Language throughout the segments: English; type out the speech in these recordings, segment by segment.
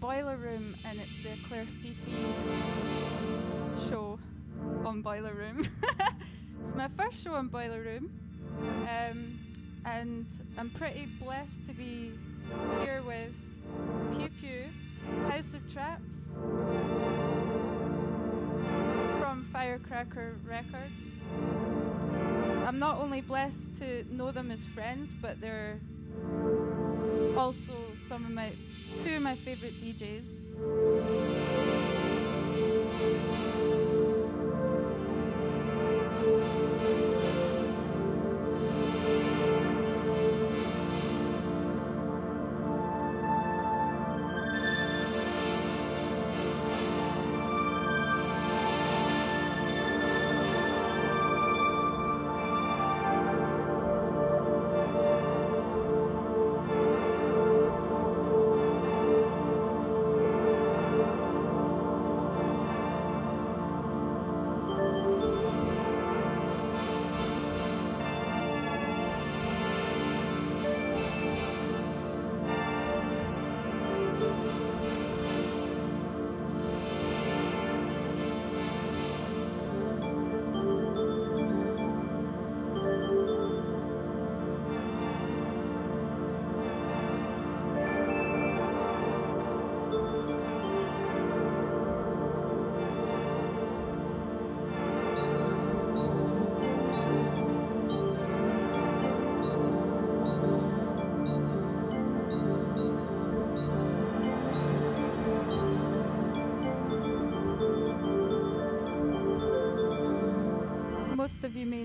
Boiler Room, and it's the Eclair Fifi show on Boiler Room. it's my first show on Boiler Room, um, and I'm pretty blessed to be here with Piu Piu, House of Traps, from Firecracker Records. I'm not only blessed to know them as friends, but they're also some of my two of my favorite DJs.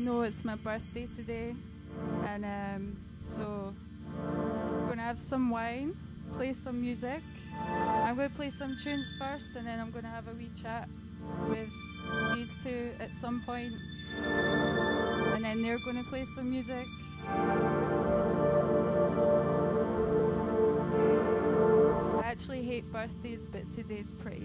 Know it's my birthday today, and um, so I'm gonna have some wine, play some music. I'm gonna play some tunes first, and then I'm gonna have a wee chat with these two at some point, and then they're gonna play some music. I actually hate birthdays, but today's pretty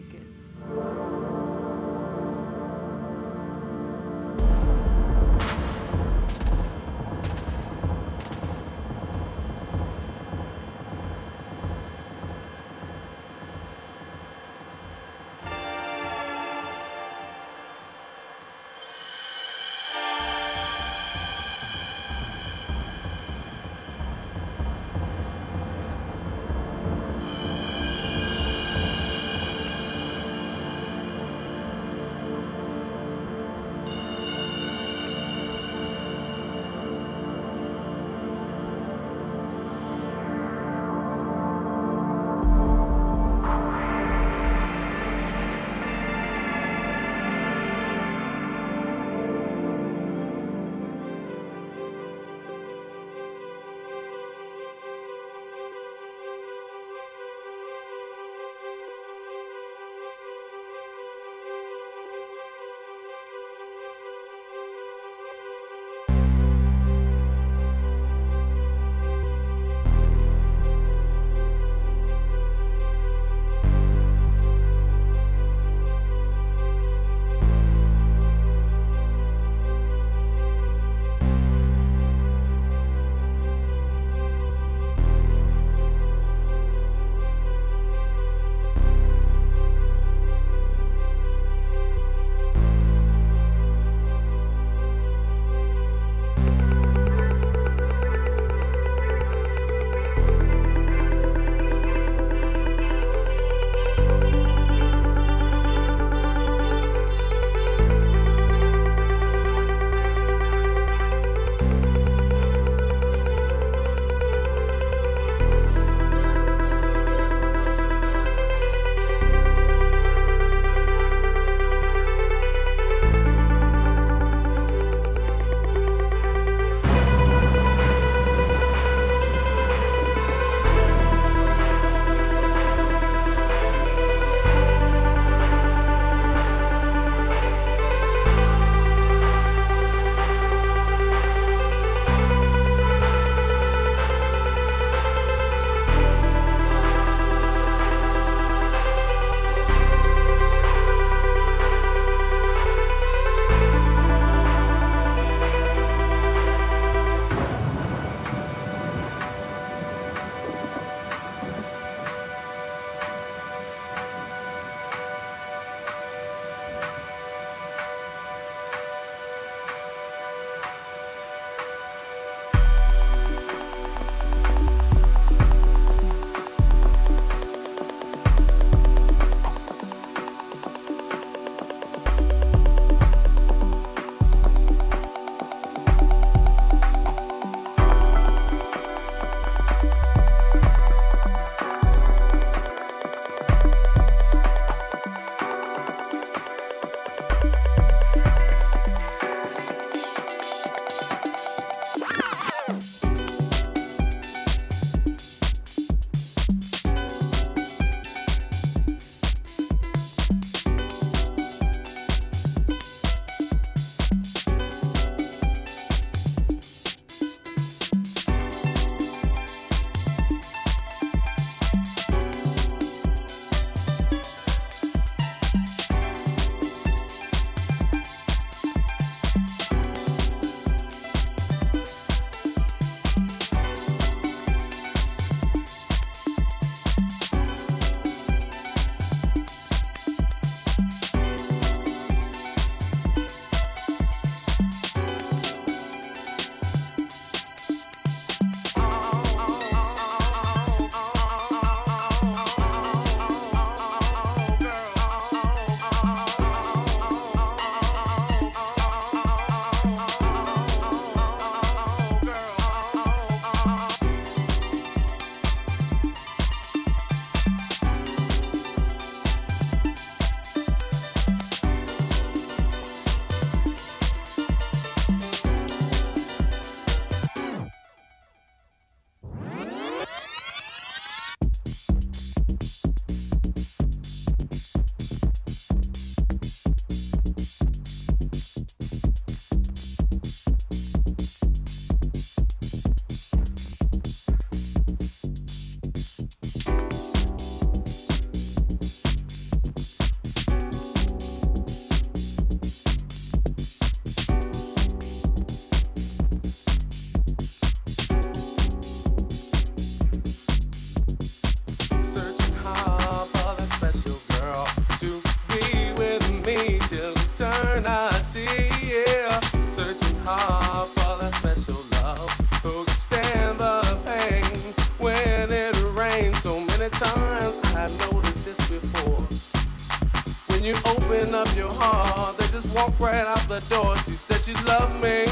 the door. She said she loved me,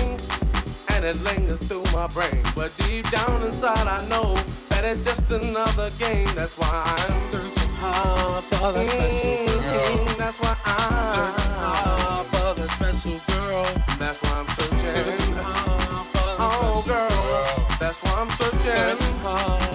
and it lingers through my brain. But deep down inside, I know that it's just another game. That's why I'm searching hard for that special girl. That's why I'm searching hard for that special girl. That's why I'm searching hard for that oh, girl. That's why I'm searching hard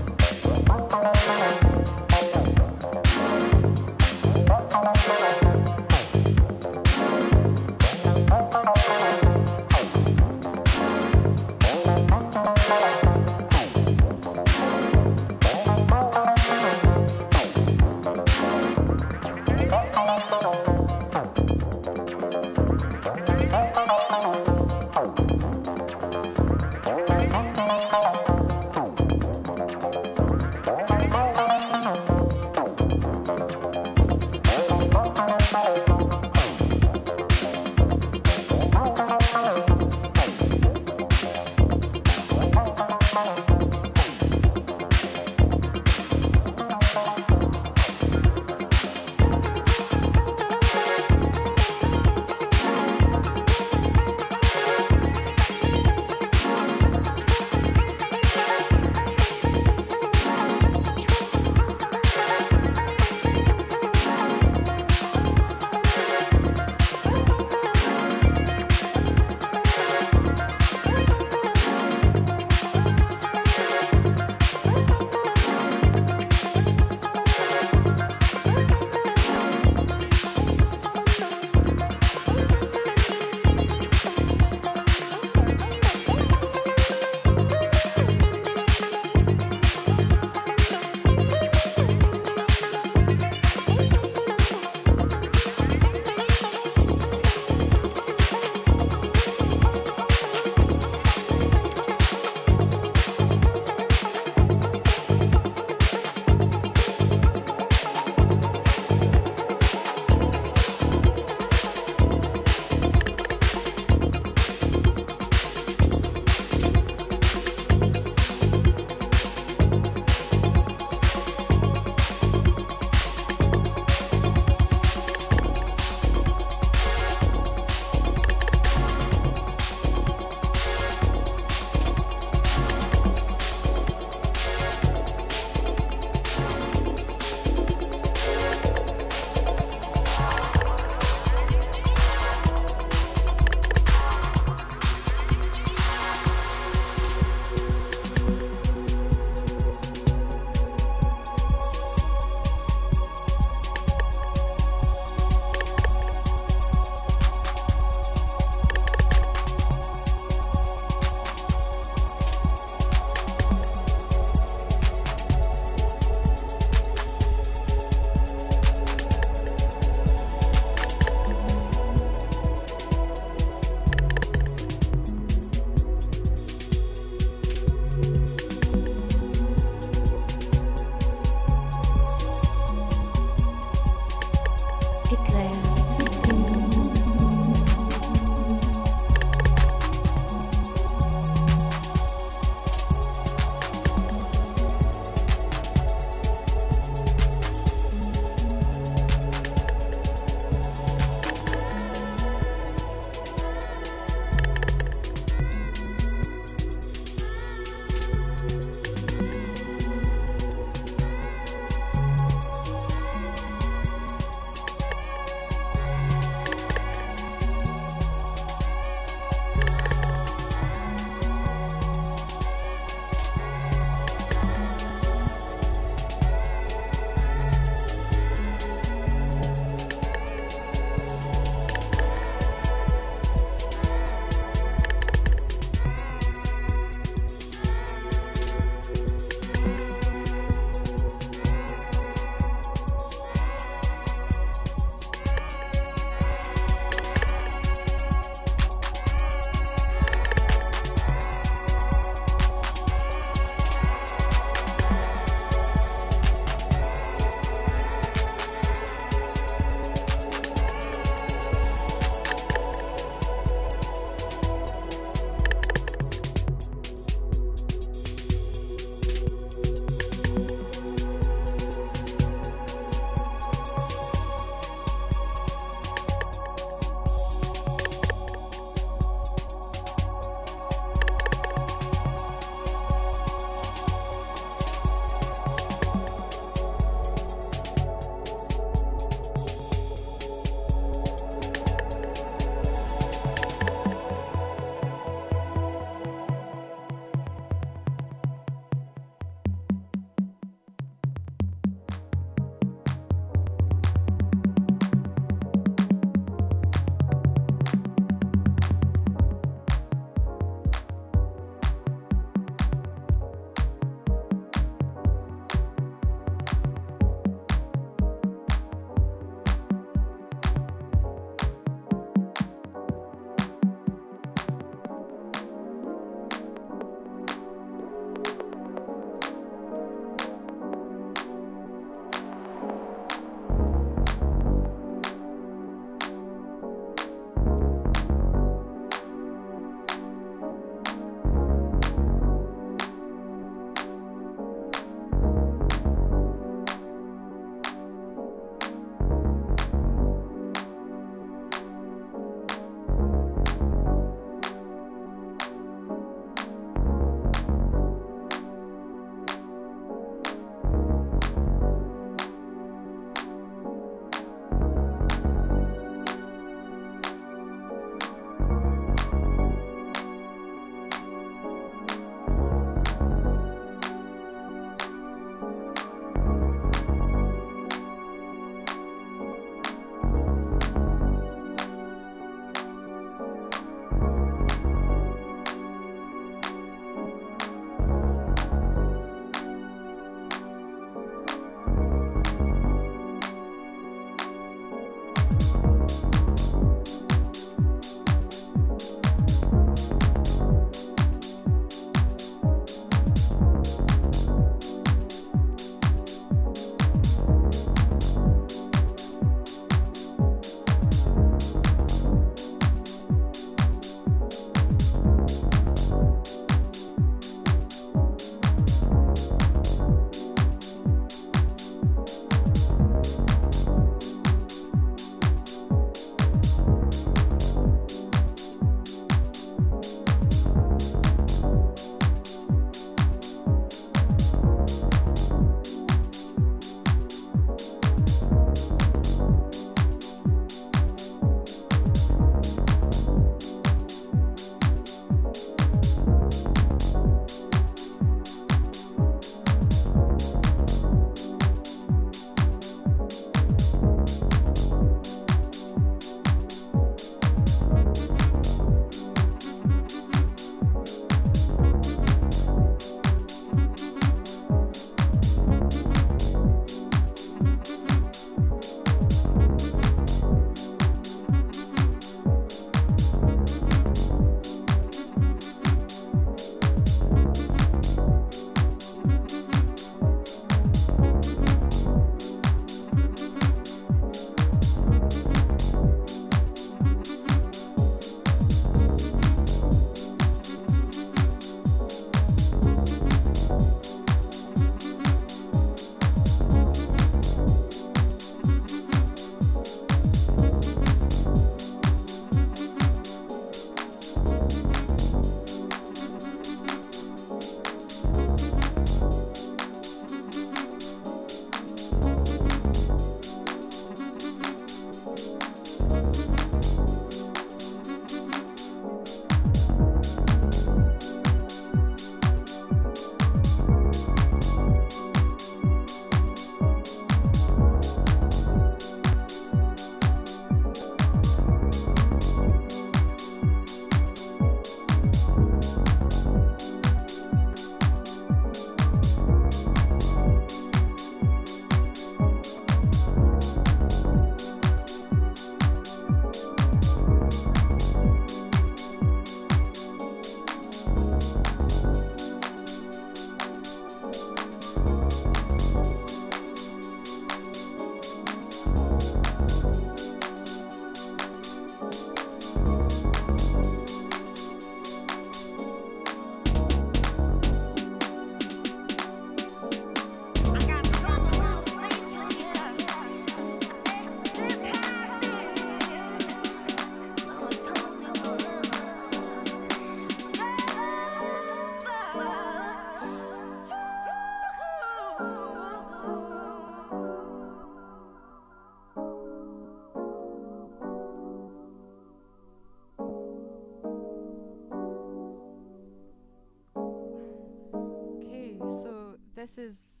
this is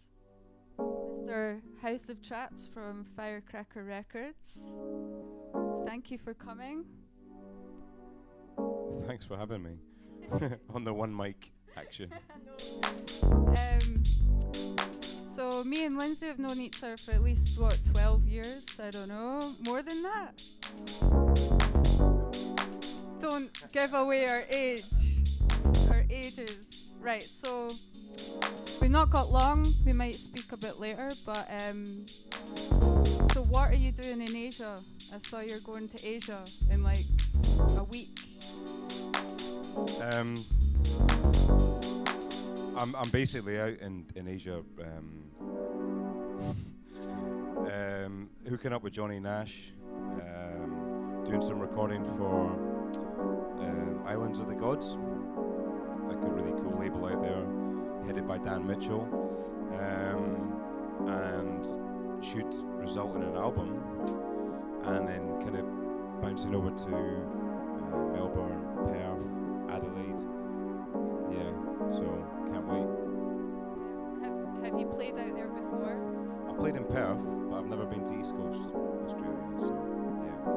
Mr. House of Traps from Firecracker Records. Thank you for coming. Thanks for having me on the one mic action. Um, so me and Lindsay have known each other for at least what 12 years. I don't know, more than that. Don't give away our age, our ages. Right. So we've not got long. We might speak a bit later, but um. So what are you doing in Asia? I saw you're going to Asia in like a week. Um, I'm, I'm basically out in, in Asia um, um, hooking up with Johnny Nash, um, doing some recording for um, Islands of the Gods, like a really cool label out there, headed by Dan Mitchell, um, and should result in an album, and then kind of bouncing over to uh, Melbourne, Perth, Adelaide. Yeah, so can't wait. Have Have you played out there before? I played in Perth, but I've never been to East Coast Australia. So yeah,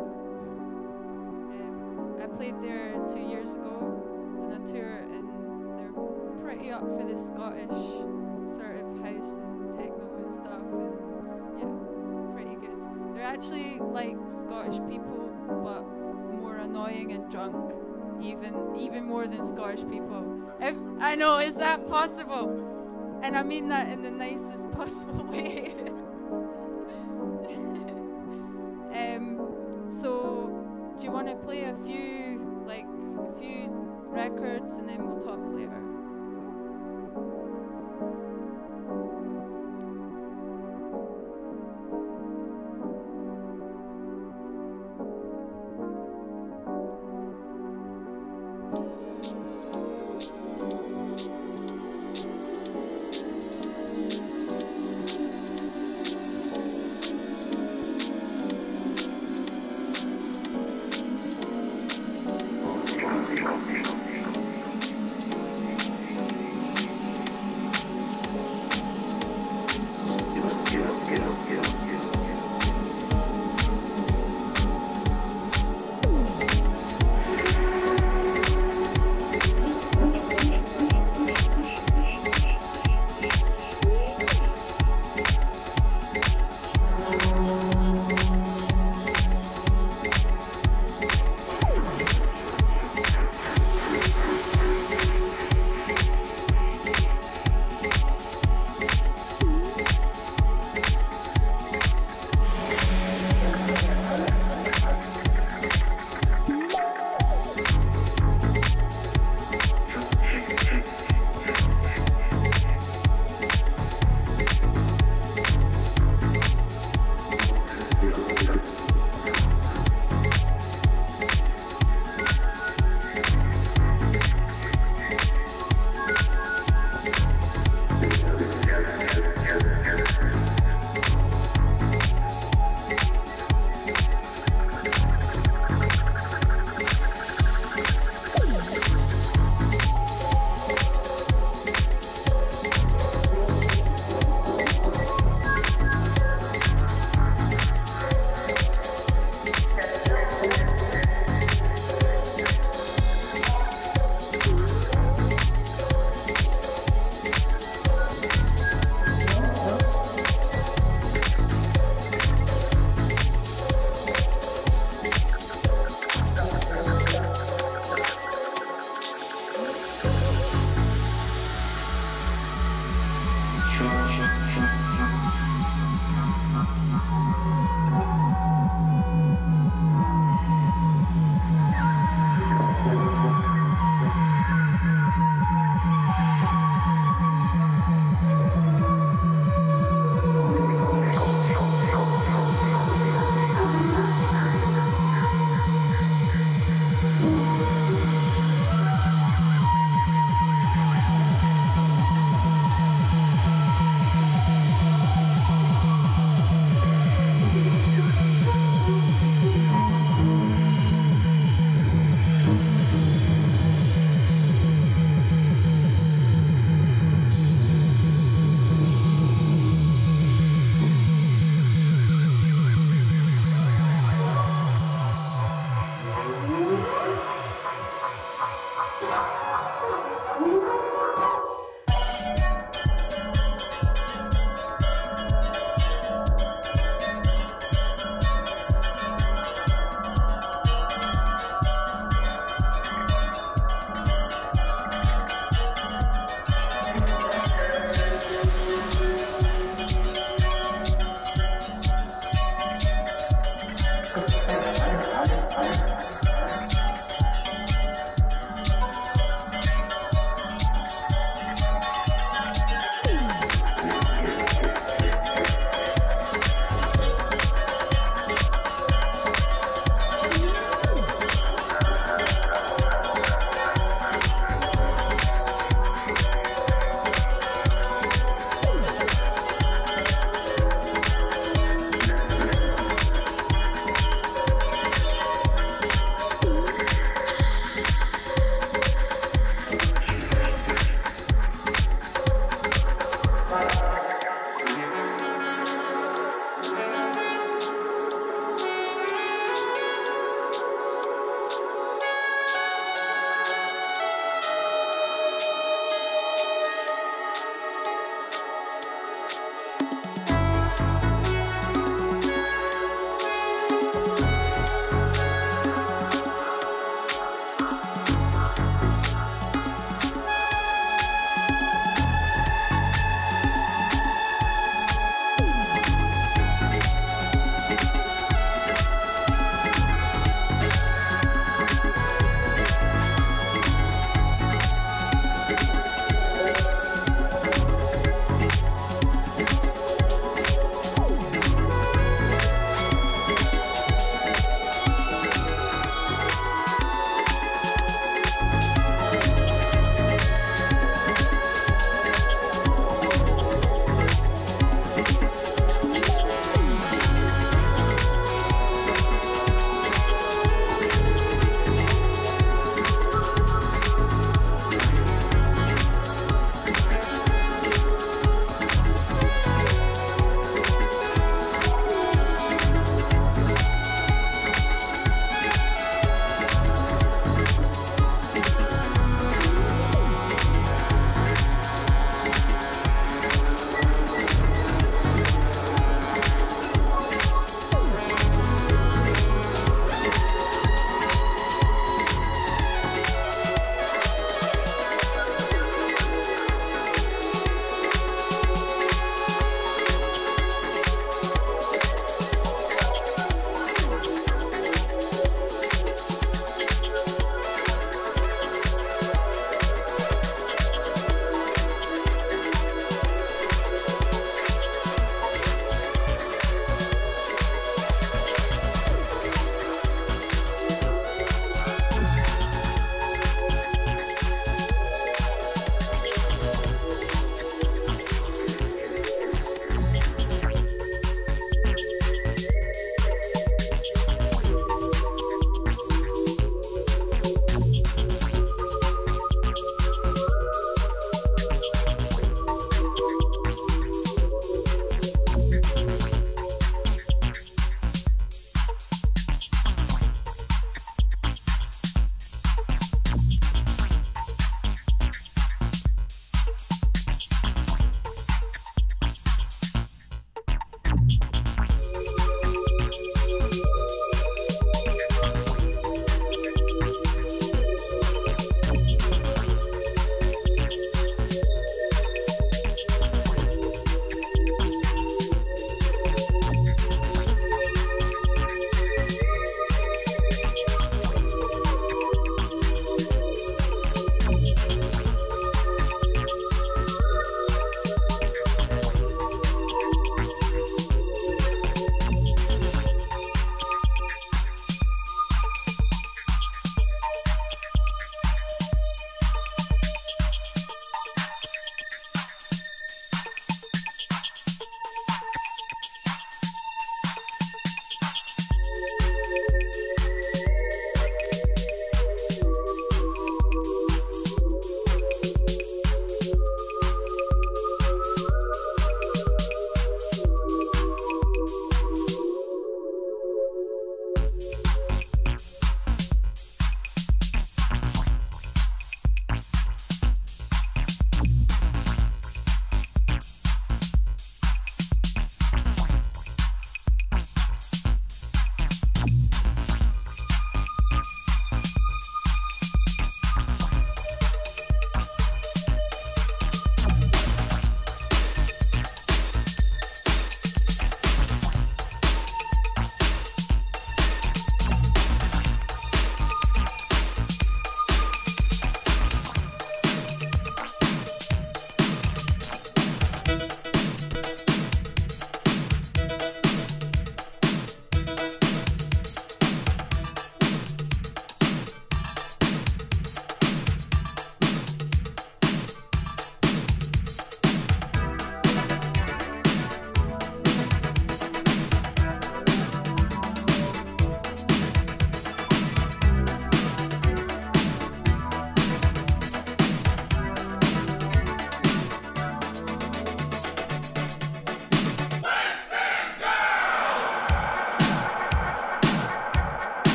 Um, I played there two years ago on a tour, they're pretty up for the Scottish sort of house and techno and stuff, and yeah, pretty good. They're actually like Scottish people, but more annoying and drunk, even even more than Scottish people. If, I know, is that possible? And I mean that in the nicest possible way. um, so, do you want to play a few, like, a few records and then we'll talk later?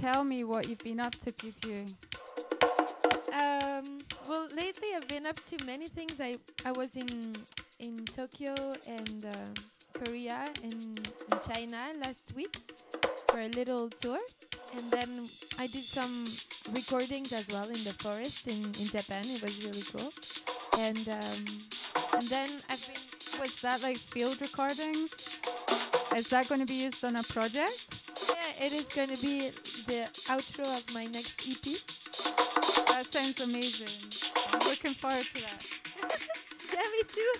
Tell me what you've been up to, Piu Piu? Um, well, lately I've been up to many things. I I was in in Tokyo and uh, Korea and, China last week for a little tour, and then I did some recordings as well in the forest in, in Japan. It was really cool, and um, and then I've been Was that like field recordings? Is that going to be used on a project? yeah, it is going to be the outro of my next EP. That sounds amazing. I'm looking forward to that. yeah, me too.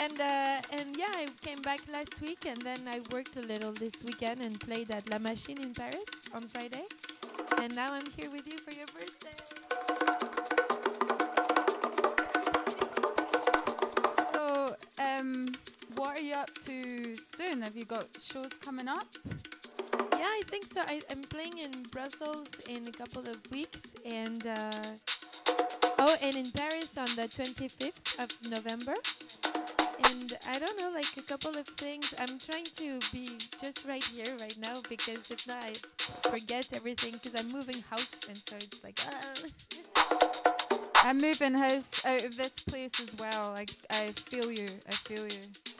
and uh, and yeah, I came back last week, and then I worked a little this weekend and played at La Machine in Paris on Friday. And now I'm here with you for your birthday. So, um, what are you up to soon? Have you got shows coming up? Yeah, I think so. I, I'm playing in Brussels in a couple of weeks, and uh, oh, and in Paris on the 25th of November. And I don't know, like a couple of things. I'm trying to be just right here, right now, because if not, I forget everything. Because I'm moving house, and so it's like, uh, I'm moving house out of this place as well. I, I feel you. I feel you.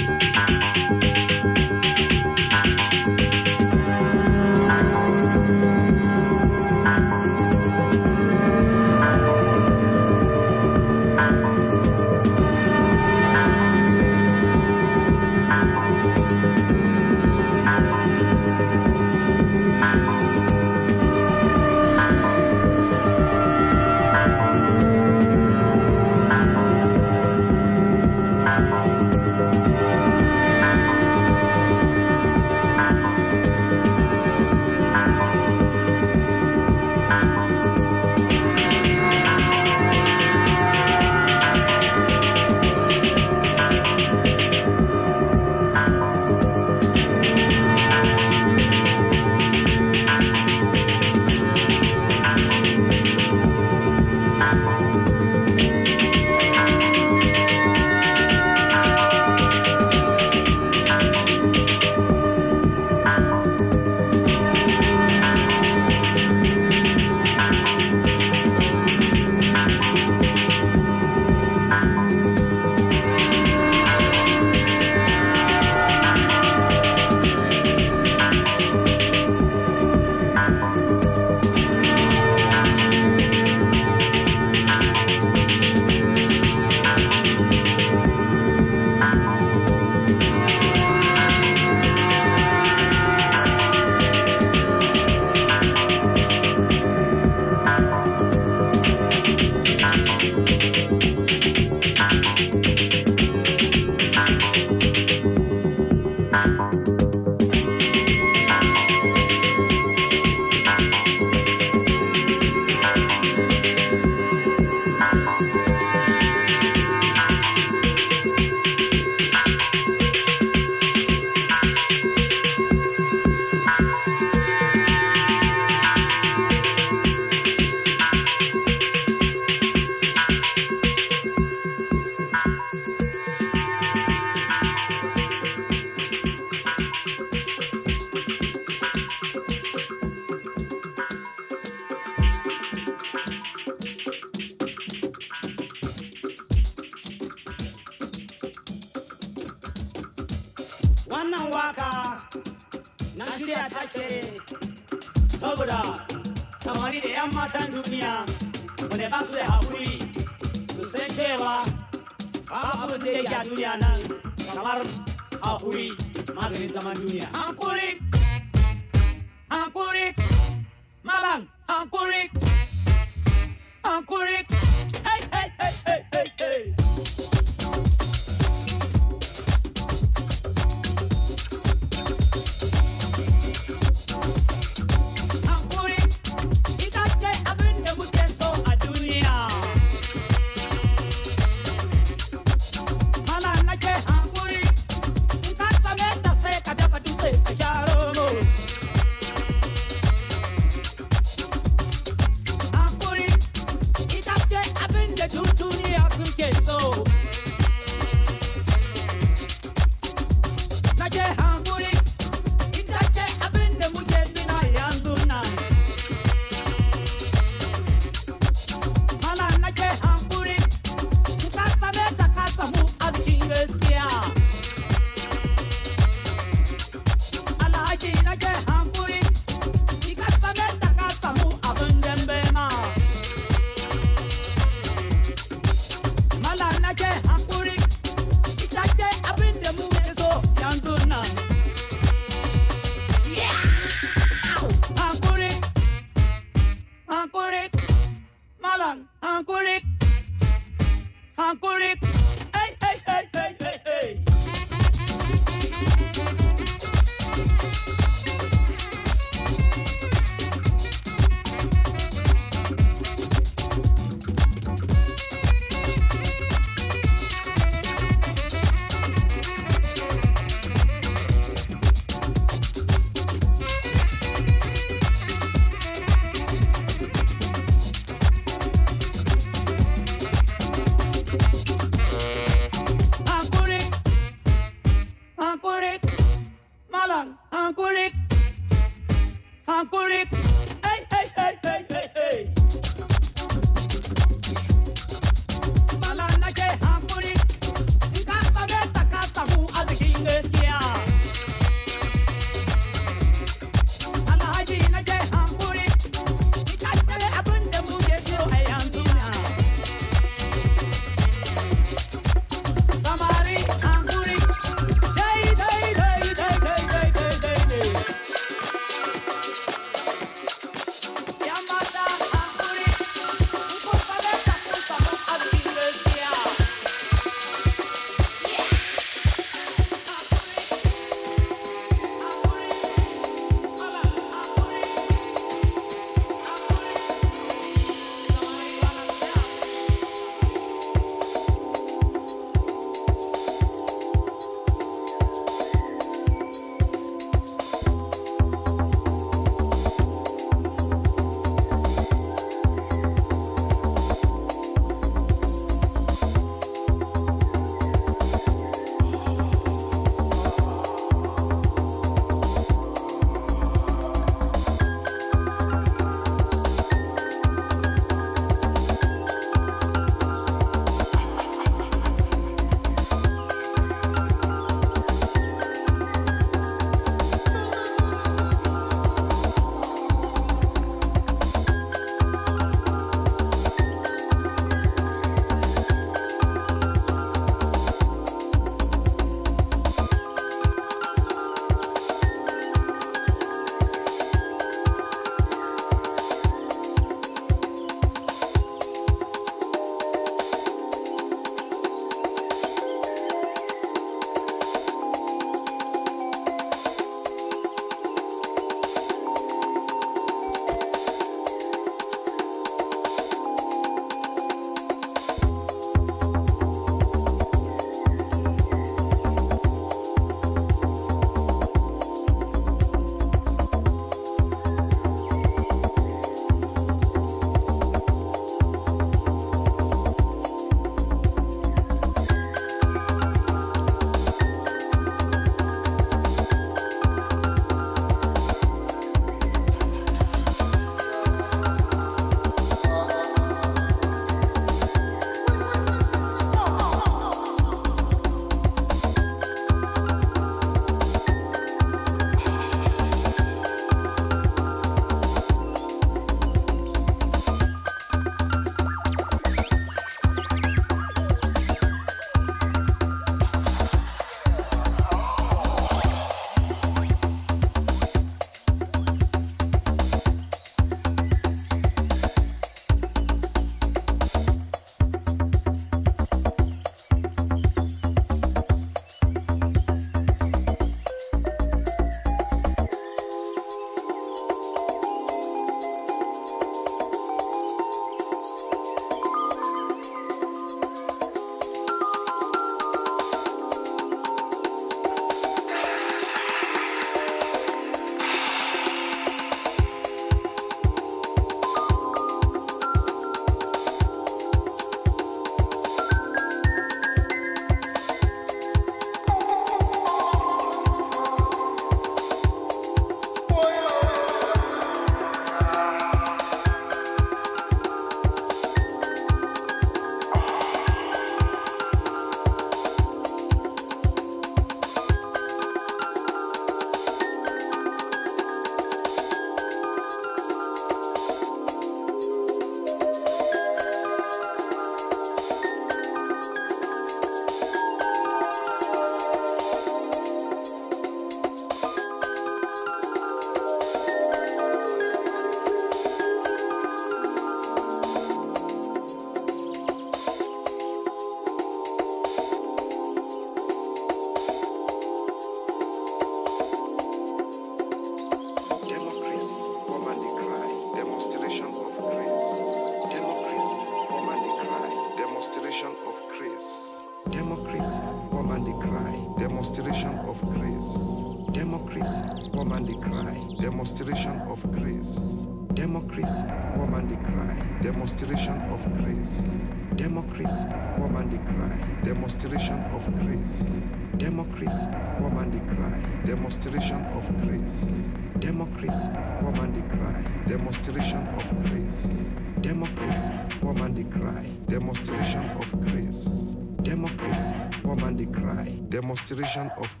Demonstration of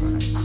right.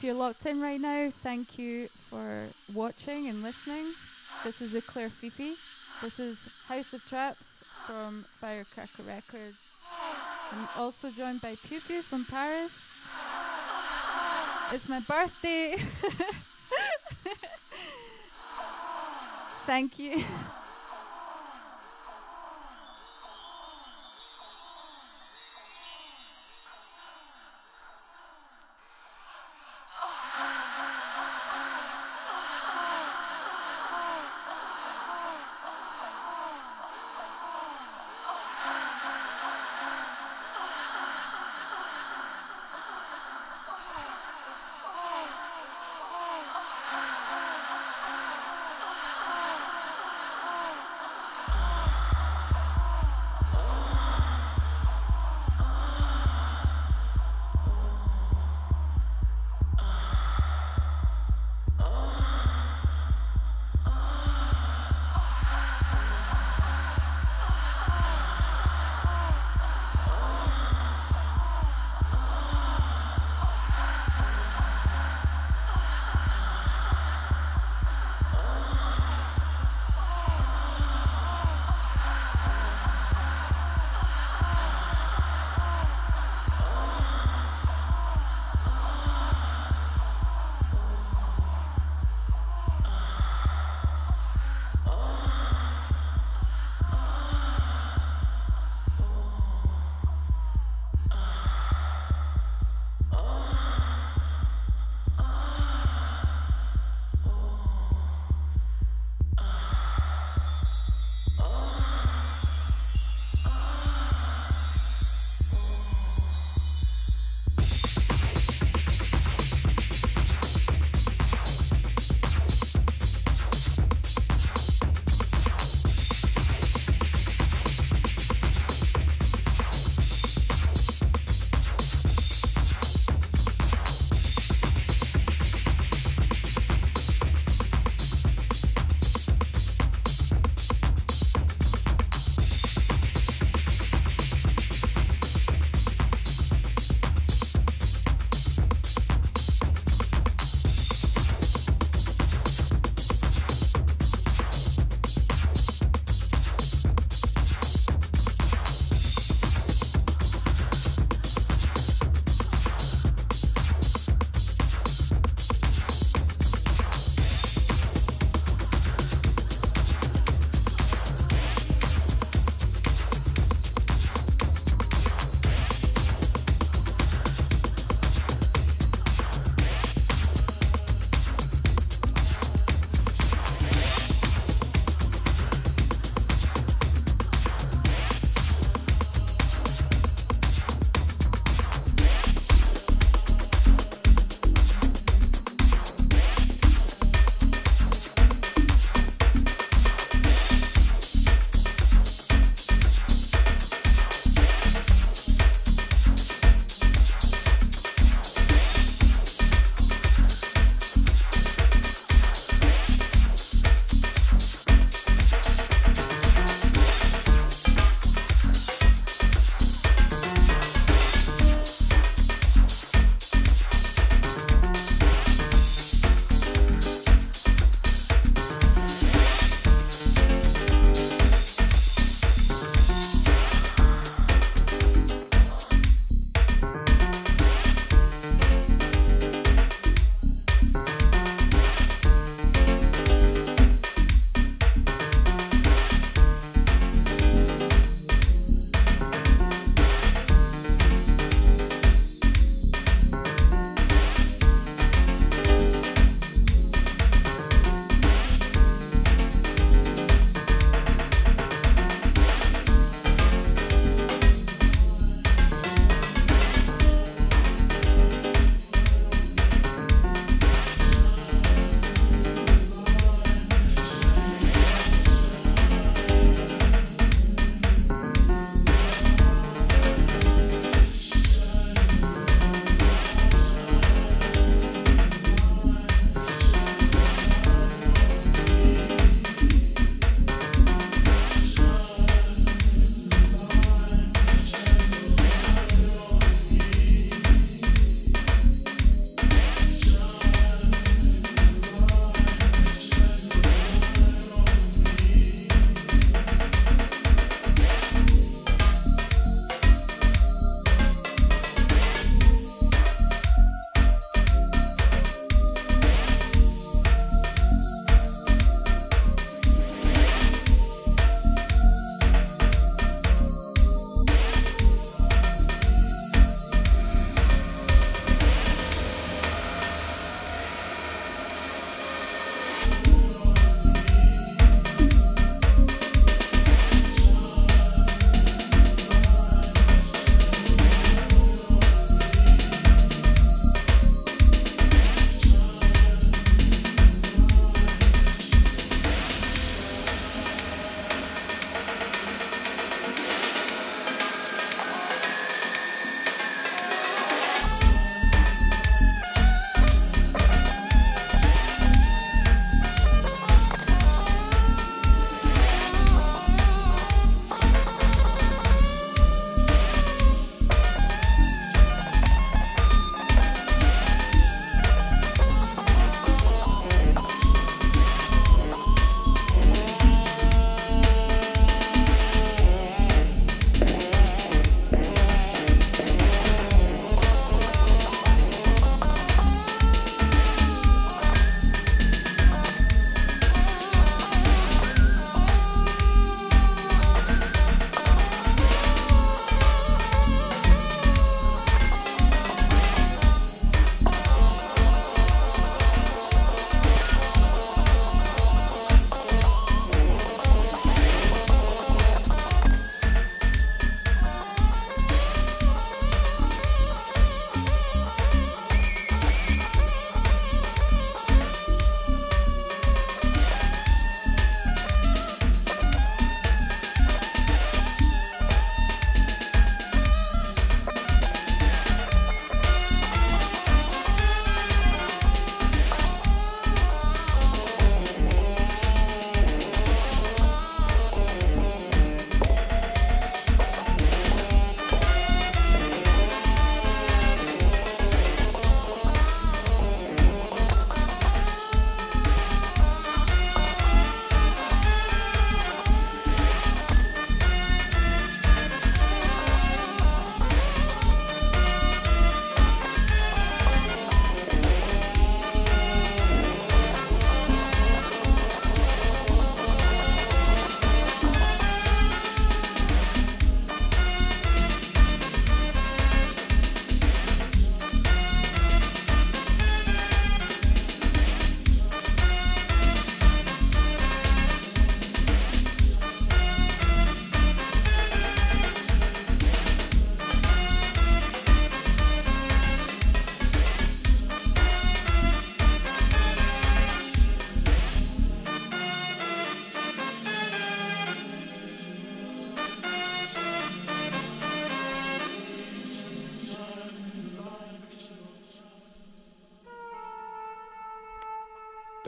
If you're locked in right now, thank you for watching and listening. This is Eclair Fifi. This is House of Traps from Firecracker Records. I'm also joined by Piu Piu from Paris. It's my birthday. Thank you.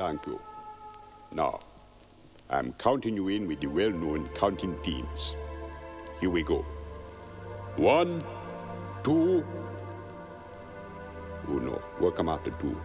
Thank you. Now, I'm counting you in with the well-known counting teams. Here we go. One, two. Oh no, we'll come after two.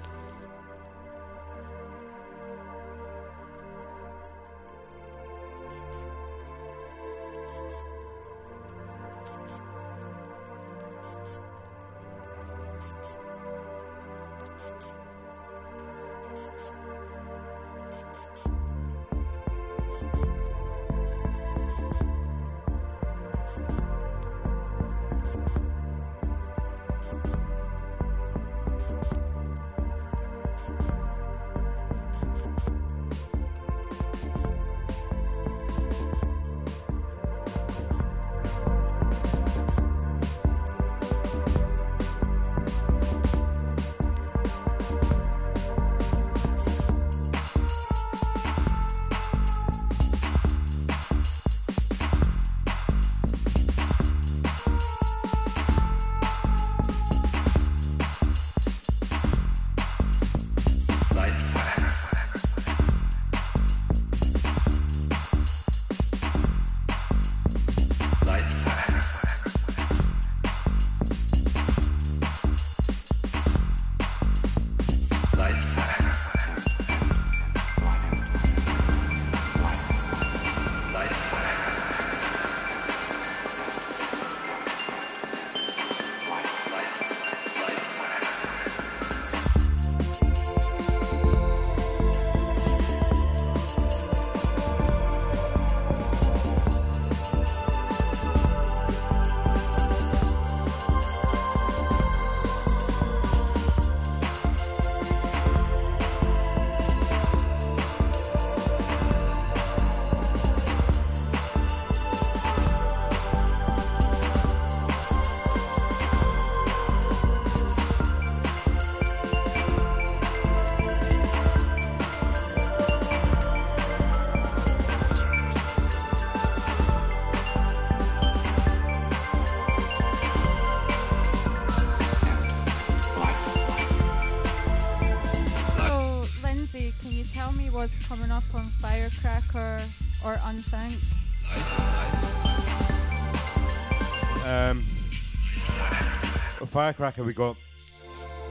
Firecracker, we got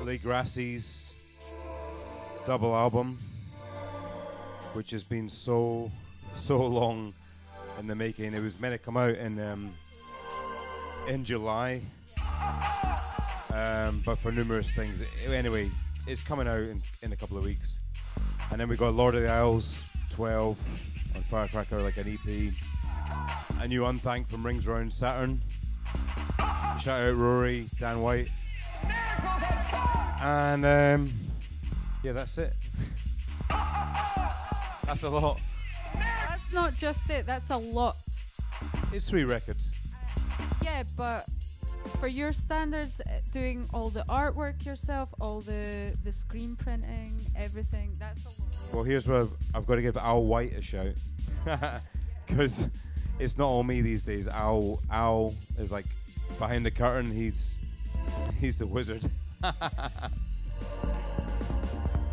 Lee Grassie's double album, which has been so so long in the making. It was meant to come out in um, in July, um, but for numerous things. Anyway, it's coming out in, in a couple of weeks, and then we got Lord of the Isles 12 on Firecracker, like an EP. A new Unthank from Rings Round Saturn. Shout out Rory, Dan White. And um, yeah, that's it. that's a lot. That's not just it, that's a lot. It's three records. Yeah, but for your standards, uh, doing all the artwork yourself, all the, the screen printing, everything, that's a lot. Well, here's where I've, I've got to give Al White a shout. Because it's not all me these days. Al, Al is like behind the curtain. He's he's the wizard.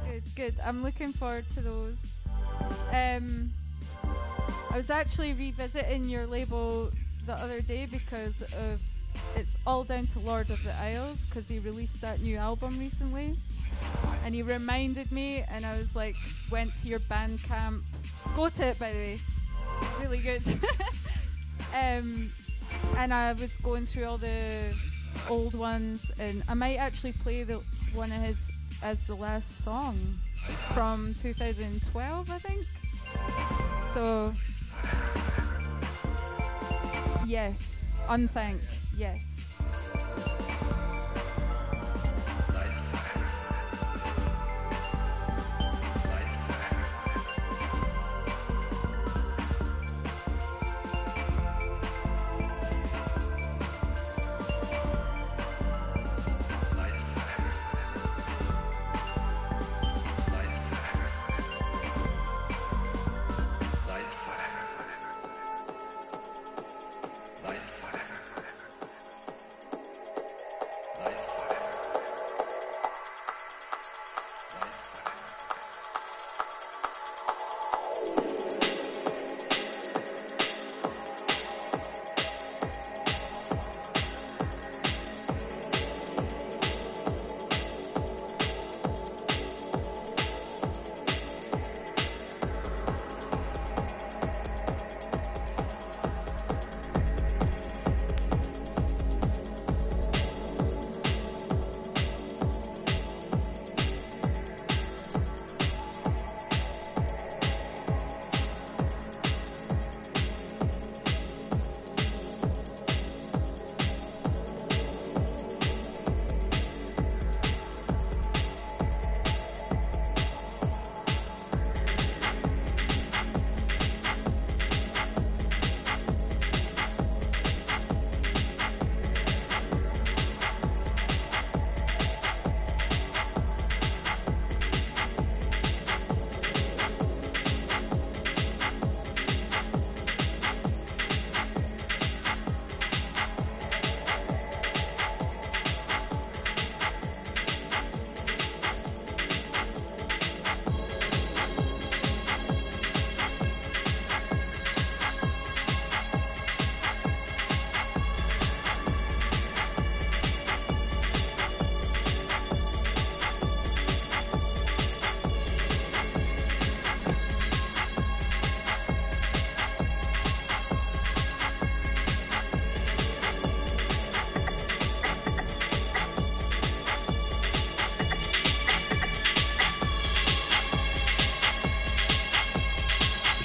Good, good. I'm looking forward to those. Um, I was actually revisiting your label the other day because of it's all down to Lord of the Isles because he released that new album recently, and he reminded me, and I was like, went to your Bandcamp. Go to it, by the way. Really good. um, and I was going through all the old ones, and I might actually play the one of his as the last song from 2012, I think. So, yes, unthank, yes.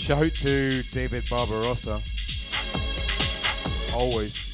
Shout to David Barbarossa. Always.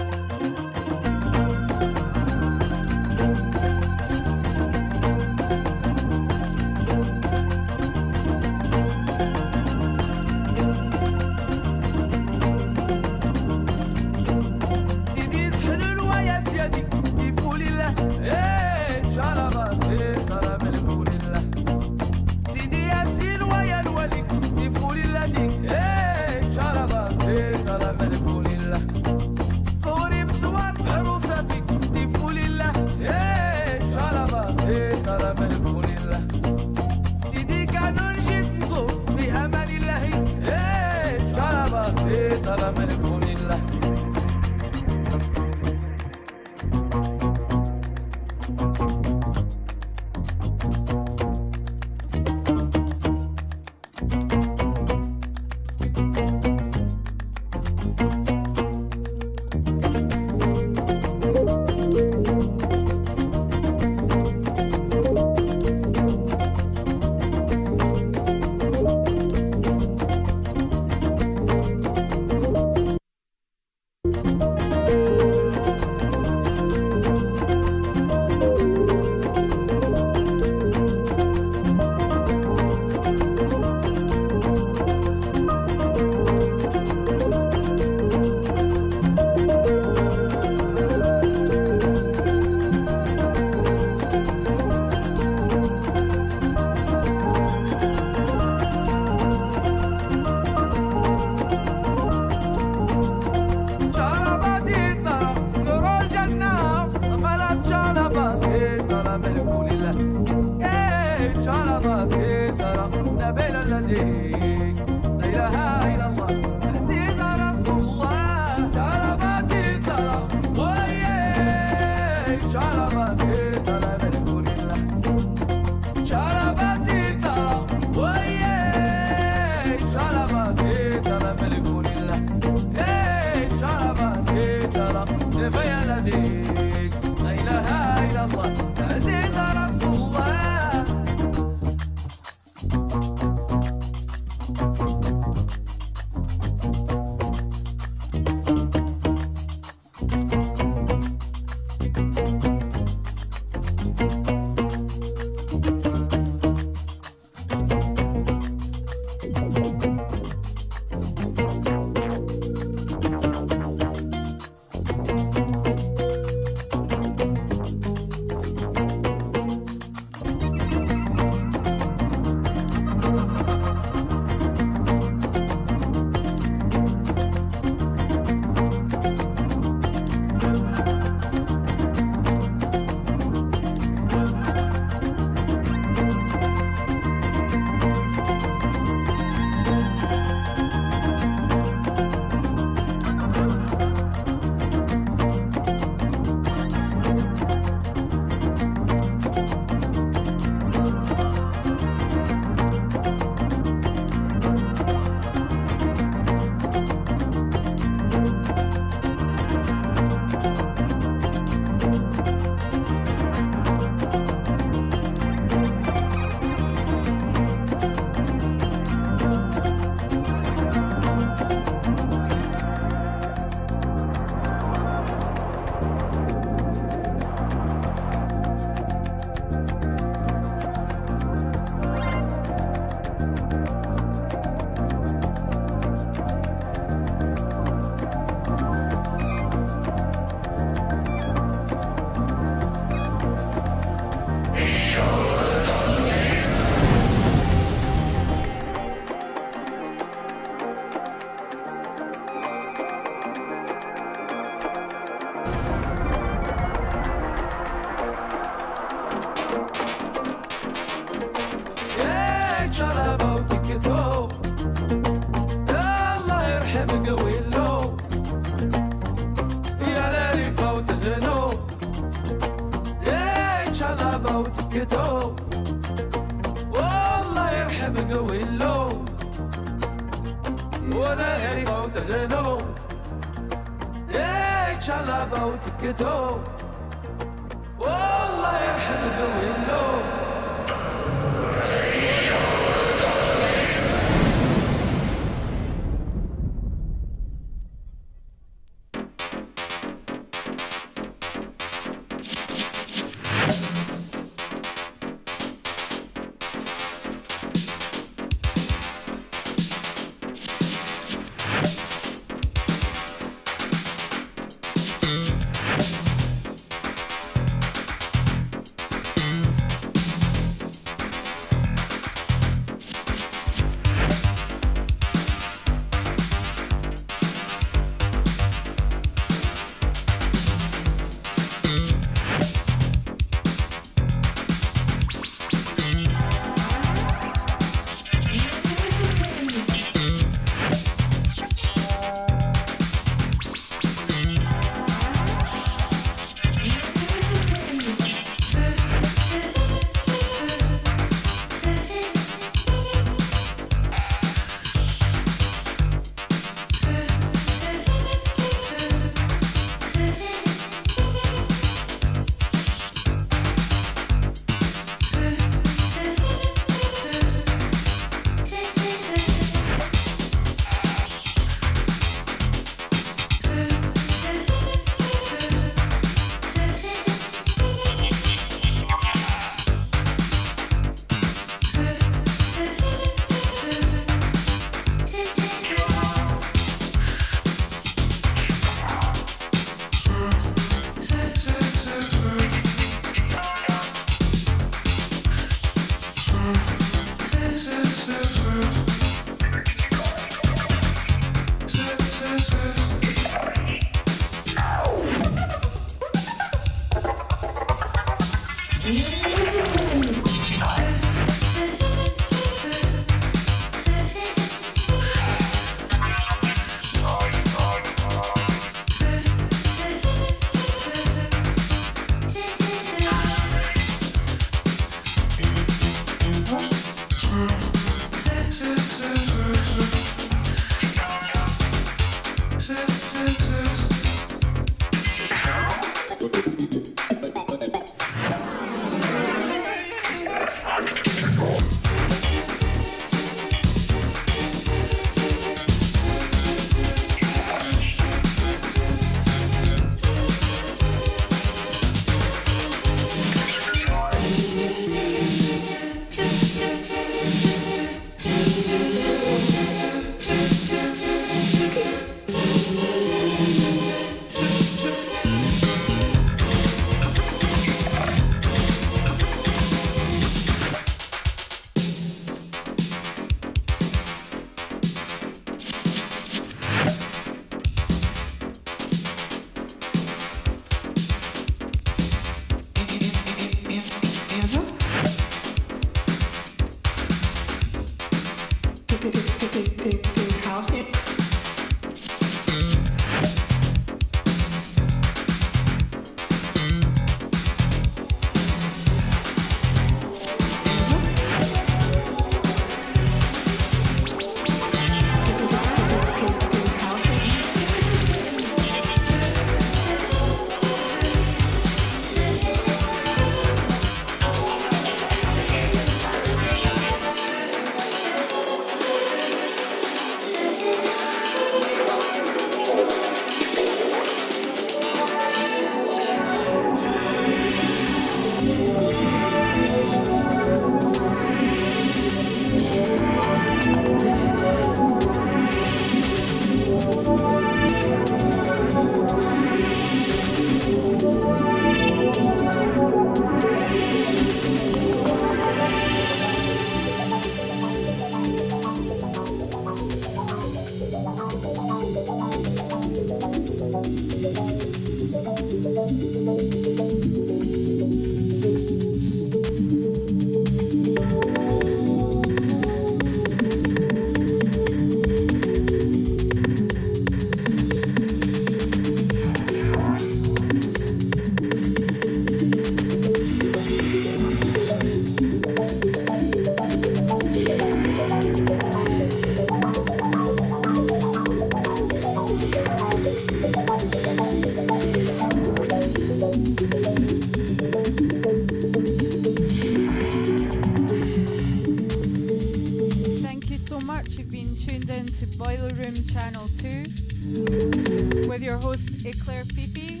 Boiler Room Channel 2 with your host Eclair Fifi.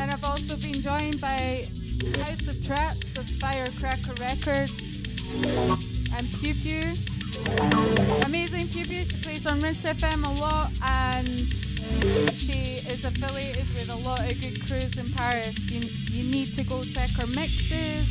And I've also been joined by House of Traps of Firecracker Records and Piu Piu. Amazing Piu Piu, she plays on Rinse FM a lot and she is affiliated with a lot of good crews in Paris. You, you need to go check her mixes.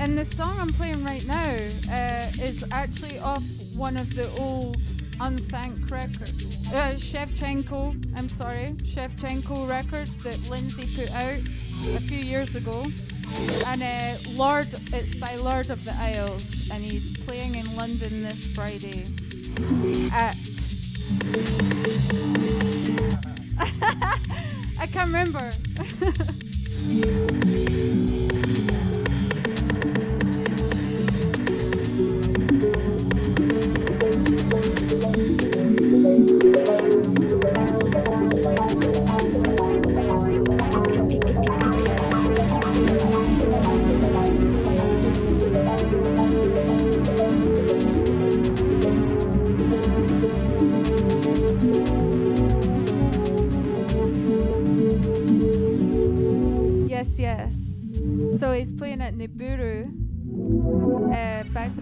And the song I'm playing right now uh, is actually off one of the old Unthanked records. Uh, Shevchenko, I'm sorry, Shevchenko records that Lindsay put out a few years ago. And uh, Lord, it's by Lord of the Isles, and he's playing in London this Friday at. I can't remember.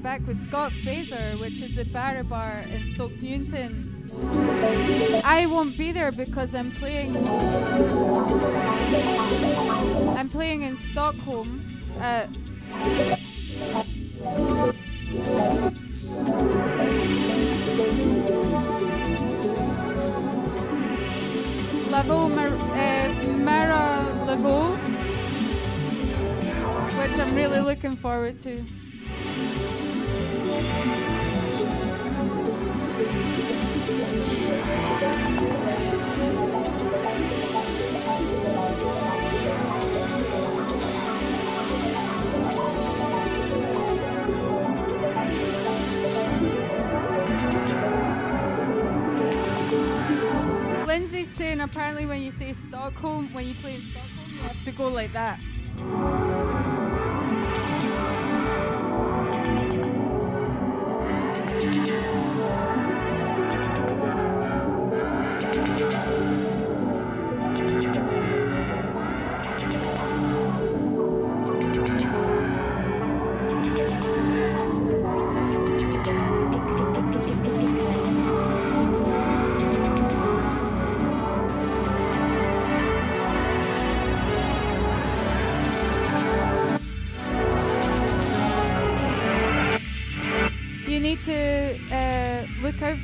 back with Scott Fraser, which is the Barra Bar in Stoke Newington. I won't be there because I'm playing. I'm playing in Stockholm. Uh, Lavo Mar- uh, Mara Lavo, which I'm really looking forward to. Lindsay's saying apparently when you say Stockholm, when you play in Stockholm, you have to go like that.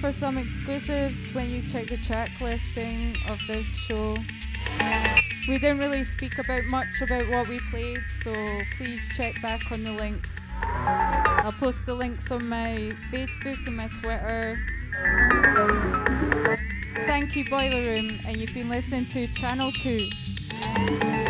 For some exclusives when you check the track listing of this show. We didn't really speak about much about what we played, so please check back on the links. I'll post the links on my Facebook and my Twitter. Thank you, Boiler Room, and you've been listening to Channel 2.